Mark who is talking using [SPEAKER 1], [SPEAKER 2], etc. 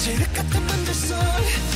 [SPEAKER 1] 제일 같은 만들 속 서.